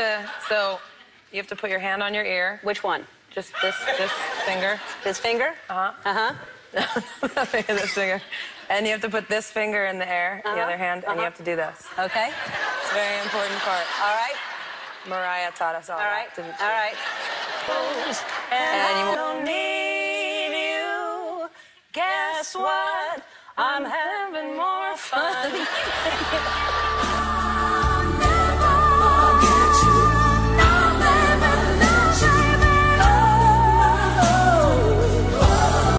Uh, so you have to put your hand on your ear. Which one? Just this this finger. This finger? Uh huh. Uh-huh. uh-huh. this finger. And you have to put this finger in the air, the Uh-huh, other hand, and uh-huh. you have to do this. Okay. It's a very important part. All right. Mariah taught us all, All right. that, didn't she? All right. And you don't need you. Guess what? I'm having more fun.